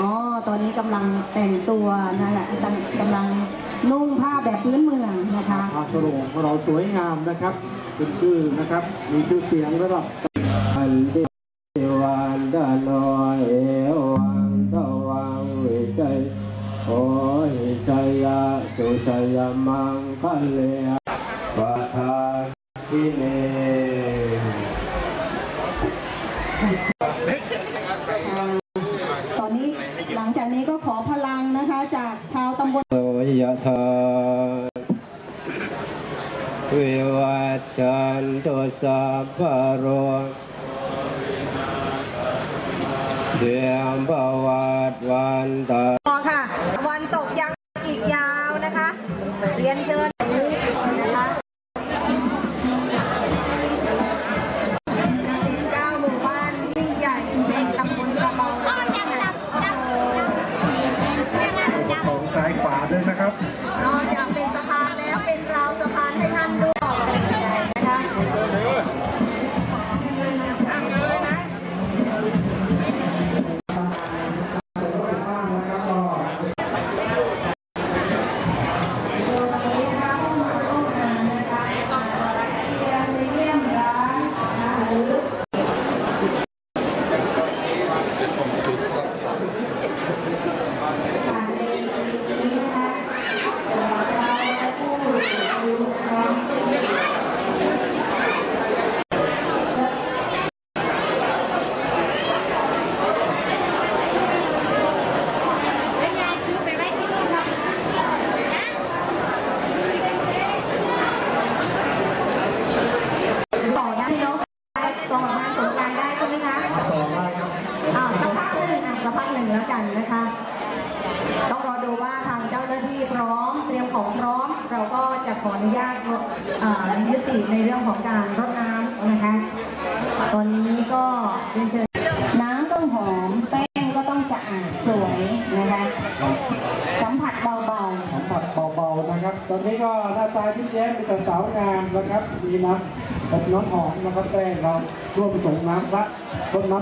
อ๋อ ตอนนี้กำลังแต่งตัวนั่นแหละกำลังกำลังนุ่งผ้าแบบพื้นเมืองนะคะพาสโรงของเราสวยงามนะครับเป็นชื่อนะครับ มีชื่อเสียงระดับอันเทวันดานอยเอวังตวังวิจัยโอหิชยาสุชยมังคะเลปะทาทิเนนี้หลังจากนี้ก็ ขอพลังนะคะจากชาวตำบลโสยธาวิวัชชันตุสัพพะโรเดียมบวัดวันตาค่ะ วันตกยังอีกยาวนะคะ เรียนเชิญ นะครับนอกจากเป็นสะพานแล้วเป็นราวสะพานให้ท่านด้วย ต่อได้เนาะต่อมาสนใจได้ใช่ไหมคะต่อได้ครับอ่าสักพักหนึ่งอะสักพักหนึ่งแล้วกันนะคะ ต้องรอดูว่าทางเจ้าหน้าที่พร้อม เตรียมของพร้อม เราก็จะขออนุญาตอ่ายุติในเรื่องของการรดน้ำนะคะ ตอนนี้ก็เรียนเชิญน้ำต้องหอมแป้งก็ต้องสะอาดสวยนะคะ สัมผัสเบาสัมผัสเบา นะครับ ตอนนี้ก็หน้าตาที่แย้มเป็นสาวงามนะครับ มีน้ำอบน้ำหอมนะครับแป้งเราร่วมส่งน้ำพระรดน้ำ